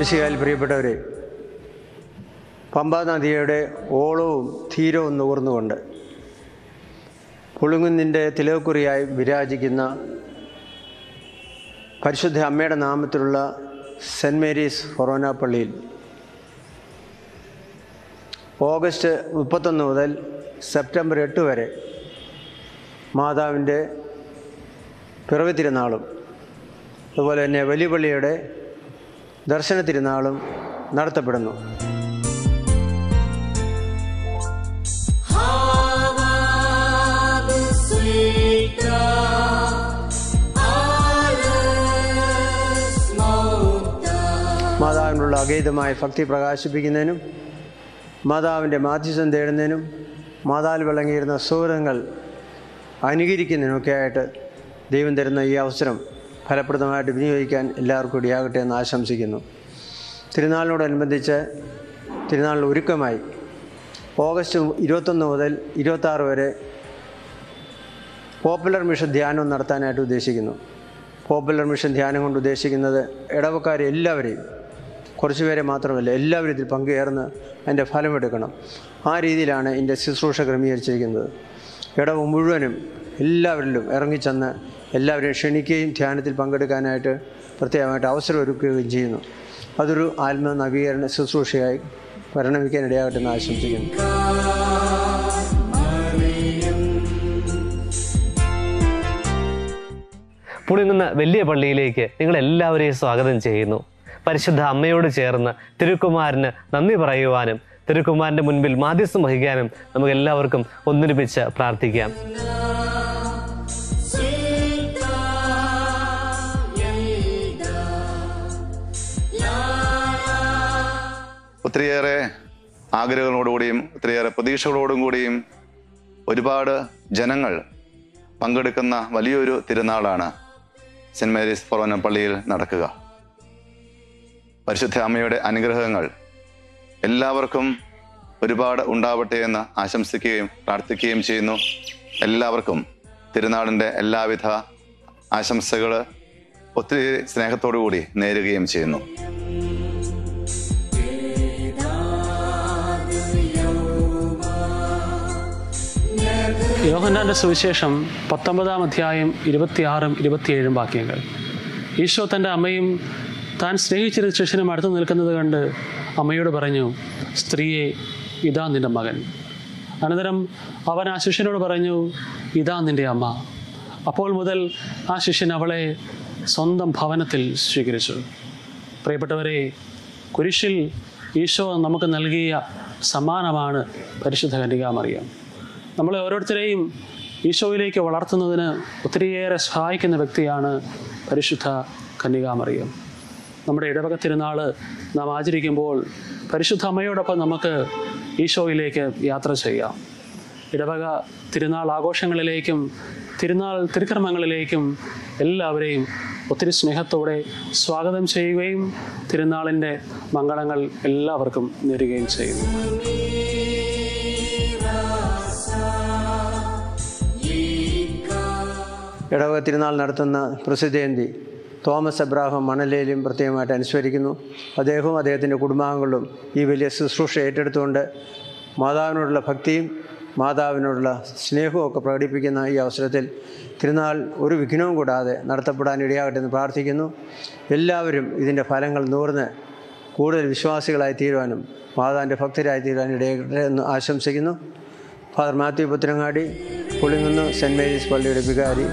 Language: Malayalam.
വിശയാൽ പ്രിയപ്പെട്ടവരെ പമ്പാ നദിയുടെ ഓളവും തീരവും നുകർന്നുകൊണ്ട് പുളുങ്ങുന്നിന്റെ തിലവക്കുറിയായി വിരാജിക്കുന്ന പരിശുദ്ധ അമ്മയുടെ നാമത്തിലുള്ള സെന്റ് മേരീസ് ഫൊറോന പള്ളിയിൽ ഓഗസ്റ്റ് മുപ്പത്തൊന്ന് മുതൽ സെപ്റ്റംബർ എട്ട് വരെ മാതാവിന്റെ പിറവി തിരുനാളും അതുപോലെ തന്നെ വലിയ പള്ളിയുടെ ദർശന തിരുനാളും നടത്തപ്പെടുന്നു. മാതാവിനുള്ള അഗൈതമായ ഭക്തി പ്രകാശിപ്പിക്കുന്നതിനും മാതാവിന്റെ മാധ്യസം തേടുന്നതിനും മാതാവിൽ വിളങ്ങിയിരുന്ന സുഹൃതങ്ങൾ അനുകരിക്കുന്നതിനൊക്കെ ആയിട്ട് ദൈവം തരുന്ന ഈ അവസരം ഫലപ്രദമായിട്ട് വിനിയോഗിക്കാൻ എല്ലാവർക്കും ഇടയാകട്ടെ എന്ന് ആശംസിക്കുന്നു. തിരുനാളിനോടനുബന്ധിച്ച് തിരുനാളിൽ ഒരുക്കമായി ഓഗസ്റ്റ് ഇരുപത്തൊന്ന് മുതൽ ഇരുപത്താറ് വരെ പോപ്പുലർ മിഷൻ ധ്യാനം നടത്താനായിട്ട് ഉദ്ദേശിക്കുന്നു. പോപ്പുലർ മിഷൻ ധ്യാനം കൊണ്ട് ഉദ്ദേശിക്കുന്നത് ഇടവക്കാരെ എല്ലാവരെയും കുറച്ച് പേരെ മാത്രമല്ല എല്ലാവരും ഇതിൽ പങ്കുചേർന്ന് അതിന്റെ ഫലമെടുക്കണം ആ രീതിയിലാണ് ഇതിന്റെ ശുശ്രൂഷ ക്രമീകരിച്ചിരിക്കുന്നത്. ഇടവ് മുഴുവനും എല്ലാവരിലും ഇറങ്ങിച്ചെന്ന് എല്ലാവരെയും ക്ഷണിക്കുകയും ധ്യാനത്തിൽ പങ്കെടുക്കാനായിട്ട് പ്രത്യേകമായിട്ട് അവസരം ഒരുക്കുകയും ചെയ്യുന്നു. അതൊരു ആത്മ നവീകരണ ശുശ്രൂഷയായി പരിണമിക്കാൻ ഇടയാകട്ടെ എന്ന് ആശംസിക്കുന്നു. പുളിങ്ങുന്ന വലിയ പള്ളിയിലേക്ക് നിങ്ങൾ എല്ലാവരെയും സ്വാഗതം ചെയ്യുന്നു. പരിശുദ്ധ അമ്മയോട് ചേർന്ന് തിരുക്കുമാരന് നന്ദി പറയുവാനും തിരുക്കുമാരന്റെ മുൻപിൽ മാധ്യസ്ഥം വഹിക്കാനും നമുക്ക് എല്ലാവർക്കും ഒന്നിരിപ്പിച്ച് പ്രാർത്ഥിക്കാം. ഒത്തിരിയേറെ ആഗ്രഹങ്ങളോടുകൂടിയും ഒത്തിരിയേറെ പ്രതീക്ഷകളോടും കൂടിയും ഒരുപാട് ജനങ്ങൾ പങ്കെടുക്കുന്ന വലിയൊരു തിരുനാളാണ് സെന്റ് മേരീസ് ഫൊറോന പള്ളിയിൽ നടക്കുക. പരിശുദ്ധ അമ്മയുടെ അനുഗ്രഹങ്ങൾ എല്ലാവർക്കും ഒരുപാട് ഉണ്ടാവട്ടെ എന്ന് ആശംസിക്കുകയും പ്രാർത്ഥിക്കുകയും ചെയ്യുന്നു. എല്ലാവർക്കും തിരുനാളിന്റെ എല്ലാവിധ ആശംസകൾ ഒത്തിരി സ്നേഹത്തോടു കൂടി നേരുകയും ചെയ്യുന്നു. യോഹന്നാന്റെ സുവിശേഷം പത്തൊമ്പതാം അധ്യായം ഇരുപത്തിയാറും ഇരുപത്തിയേഴും വാക്യങ്ങൾ. ഈശോ തന്റെ അമ്മയും താൻ സ്നേഹിച്ചിരുന്ന ശിഷ്യനും അടുത്ത് നിൽക്കുന്നത് കണ്ട് അമ്മയോട് പറഞ്ഞു സ്ത്രീയെ ഇതാ നിന്റെ മകൻ. അനന്തരം അവൻ ആ ശിഷ്യനോട് പറഞ്ഞു ഇതാ നിന്റെ അമ്മ. അപ്പോൾ മുതൽ ആ ശിഷ്യൻ അവളെ സ്വന്തം ഭവനത്തിൽ സ്വീകരിച്ചു. പ്രിയപ്പെട്ടവരെ കുരിശിൽ ഈശോ നമുക്ക് നൽകിയ സമ്മാനമാണ് പരിശുദ്ധ കന്യകാമറിയം. നമ്മളെ ഓരോരുത്തരെയും ഈശോയിലേക്ക് വളർത്തുന്നതിന് ഒത്തിരിയേറെ സഹായിക്കുന്ന വ്യക്തിയാണ് പരിശുദ്ധ കന്യകാമറിയം. നമ്മുടെ ഇടവക തിരുനാൾ നാം ആചരിക്കുമ്പോൾ പരിശുദ്ധ അമ്മയോടൊപ്പം നമുക്ക് ഈശോയിലേക്ക് യാത്ര ചെയ്യാം. ഇടവക തിരുനാൾ ആഘോഷങ്ങളിലേക്കും തിരുനാൾ തിരുക്രമങ്ങളിലേക്കും എല്ലാവരെയും ഒത്തിരി സ്നേഹത്തോടെ സ്വാഗതം ചെയ്യുകയും തിരുനാളിന്റെ മംഗളങ്ങൾ എല്ലാവർക്കും നേരുകയും ചെയ്യുന്നു. ഇടവക തിരുനാൾ നടത്തുന്ന പ്രസിദ്ധേന്തി തോമസ് എബ്രാഹം മണലേലും പ്രത്യേകമായിട്ട് അനുസ്മരിക്കുന്നു. അദ്ദേഹവും അദ്ദേഹത്തിന്റെ കുടുംബാംഗങ്ങളും ഈ വലിയ ശുശ്രൂഷ ഏറ്റെടുത്തുകൊണ്ട് മാതാവിനോടുള്ള ഭക്തിയും മാതാവിനോടുള്ള സ്നേഹവും ഒക്കെ പ്രകടിപ്പിക്കുന്ന ഈ അവസരത്തിൽ തിരുനാൾ ഒരു വിഘ്നവും കൂടാതെ നടത്തപ്പെടാൻ എന്ന് പ്രാർത്ഥിക്കുന്നു. എല്ലാവരും ഇതിന്റെ ഫലങ്ങൾ നൂർന്ന് കൂടുതൽ വിശ്വാസികളായി തീരുവാനും മാതാവിന്റെ ഭക്തരായി തീരുവാനും ഇടയാകട്ടെ എന്ന് ആശംസിക്കുന്നു. Father Mathew Puthrangadi Pulinkunnu saint Mary's പള്ളിയുടെ വികാരി